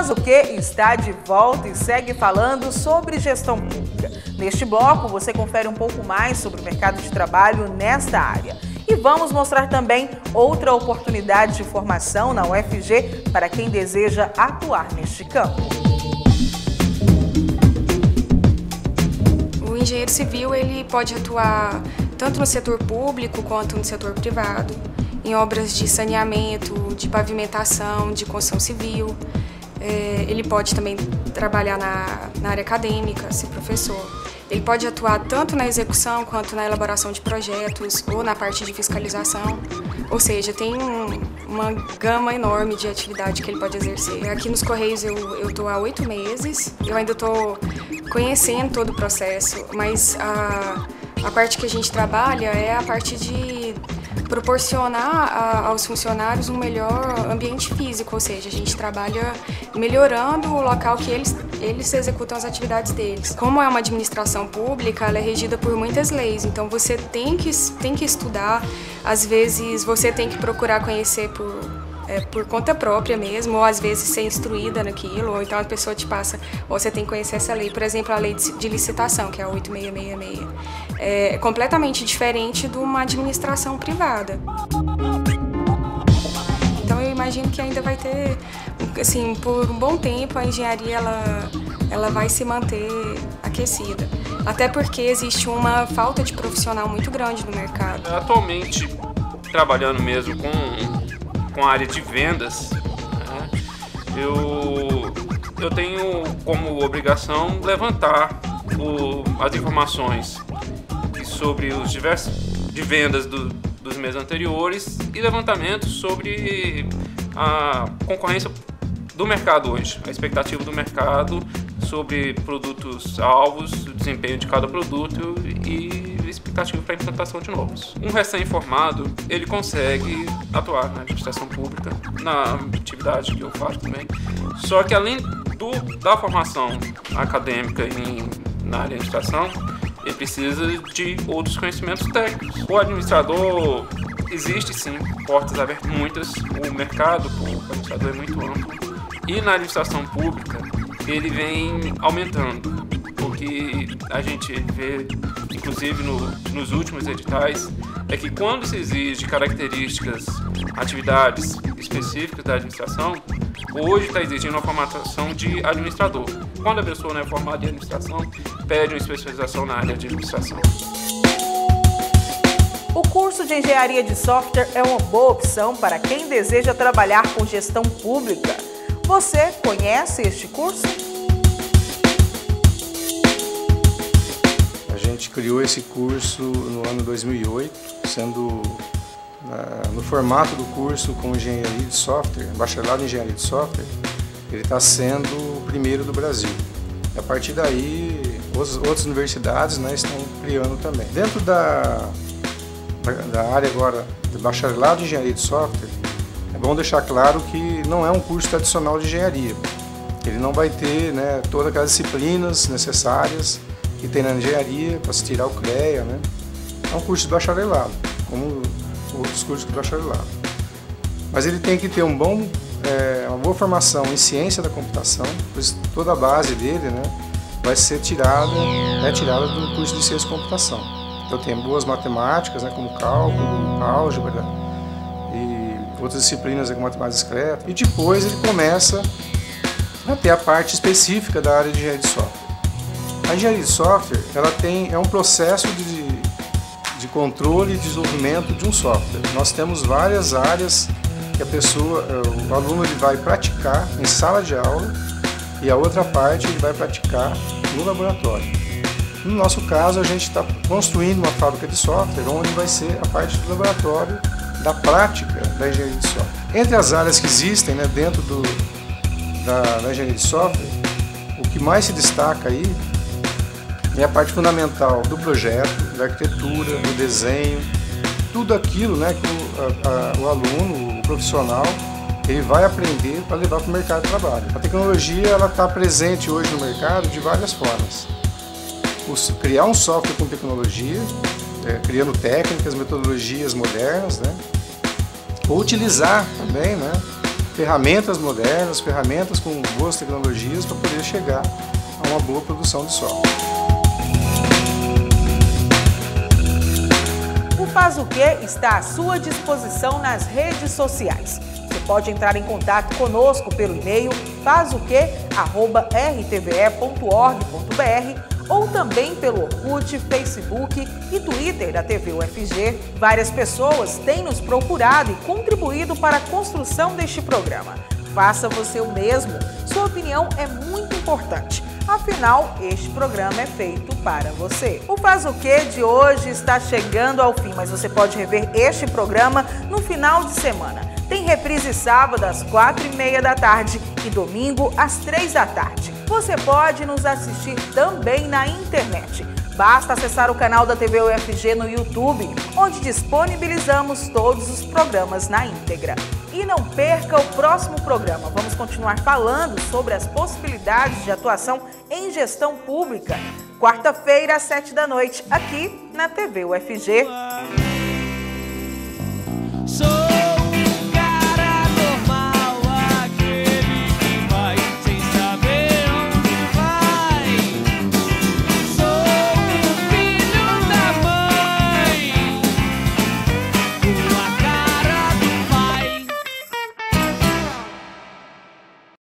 Mas o que está de volta e segue falando sobre gestão pública. Neste bloco, você confere um pouco mais sobre o mercado de trabalho nesta área. E vamos mostrar também outra oportunidade de formação na UFG para quem deseja atuar neste campo. O engenheiro civil ele pode atuar tanto no setor público quanto no setor privado, em obras de saneamento, de pavimentação, de construção civil. É, ele pode também trabalhar na, na área acadêmica, ser professor. Ele pode atuar tanto na execução quanto na elaboração de projetos ou na parte de fiscalização. Ou seja, tem um, uma gama enorme de atividade que ele pode exercer. Aqui nos Correios eu estou há oito meses, eu ainda estou conhecendo todo o processo, mas a a parte que a gente trabalha é a parte de proporcionar a, aos funcionários um melhor ambiente físico, ou seja, a gente trabalha melhorando o local que eles, eles executam as atividades deles. Como é uma administração pública, ela é regida por muitas leis, então você tem que, tem que estudar, às vezes você tem que procurar conhecer por é, por conta própria mesmo, ou às vezes ser instruída naquilo, ou então a pessoa te passa, ou você tem que conhecer essa lei. Por exemplo, a lei de licitação, que é a 8666, é completamente diferente de uma administração privada. Então eu imagino que ainda vai ter, assim, por um bom tempo a engenharia ela, ela vai se manter aquecida. Até porque existe uma falta de profissional muito grande no mercado. Atualmente, trabalhando mesmo com com a área de vendas, né, eu, eu tenho como obrigação levantar o, as informações sobre os diversos de vendas do, dos meses anteriores e levantamentos sobre a concorrência do mercado hoje, a expectativa do mercado sobre produtos alvos, o desempenho de cada produto e expectativa para a implantação de novos. Um recém-formado, ele consegue atuar na administração pública, na atividade que eu faço também. Só que além do, da formação acadêmica em, na administração, ele precisa de outros conhecimentos técnicos. O administrador existe sim, portas abertas muitas, o mercado o administrador é muito amplo. E na administração pública, ele vem aumentando. O que a gente vê inclusive no, nos últimos editais, é que quando se exige características, atividades específicas da administração, hoje está exigindo a formatação de administrador. Quando a pessoa não é formada em administração, pede uma especialização na área de administração. O curso de engenharia de software é uma boa opção para quem deseja trabalhar com gestão pública. Você conhece este curso? gente criou esse curso no ano 2008, sendo no formato do curso com engenharia de software, bacharelado em engenharia de software, ele está sendo o primeiro do Brasil. A partir daí, outras universidades né, estão criando também. Dentro da, da área agora de bacharelado em engenharia de software, é bom deixar claro que não é um curso tradicional de engenharia. Ele não vai ter né, todas aquelas disciplinas necessárias que tem na engenharia para se tirar o CREA, né? É um curso de bacharelado, como outros cursos de bacharelado. Mas ele tem que ter um bom, é, uma boa formação em ciência da computação, pois toda a base dele né, vai ser tirada, é tirada do curso de ciência da computação. Então tem boas matemáticas, né, como cálculo, álgebra e outras disciplinas como matemática discreta. E depois ele começa a ter a parte específica da área de engenharia de software. A engenharia de software ela tem, é um processo de, de controle e desenvolvimento de um software. Nós temos várias áreas que a pessoa, o aluno ele vai praticar em sala de aula e a outra parte ele vai praticar no laboratório. No nosso caso, a gente está construindo uma fábrica de software onde vai ser a parte do laboratório da prática da engenharia de software. Entre as áreas que existem né, dentro do, da, da engenharia de software, o que mais se destaca aí é a parte fundamental do projeto, da arquitetura, do desenho, tudo aquilo né, que o, a, a, o aluno, o profissional, ele vai aprender para levar para o mercado de trabalho. A tecnologia ela está presente hoje no mercado de várias formas. Criar um software com tecnologia, é, criando técnicas, metodologias modernas, né? ou utilizar também né, ferramentas modernas, ferramentas com boas tecnologias para poder chegar a uma boa produção de software. Faz o Que está à sua disposição nas redes sociais. Você pode entrar em contato conosco pelo e-mail fazoque@rtve.org.br ou também pelo Orkut, Facebook e Twitter da TV UFG. Várias pessoas têm nos procurado e contribuído para a construção deste programa. Faça você o mesmo. Sua opinião é muito importante. Afinal, este programa é feito para você. O Faz o Que de hoje está chegando ao fim, mas você pode rever este programa no final de semana. Tem reprise sábado às quatro e meia da tarde e domingo às três da tarde. Você pode nos assistir também na internet. Basta acessar o canal da TV UFG no YouTube, onde disponibilizamos todos os programas na íntegra. E não perca o próximo programa. Vamos continuar falando sobre as possibilidades de atuação em gestão pública. Quarta-feira, às sete da noite, aqui na TV UFG.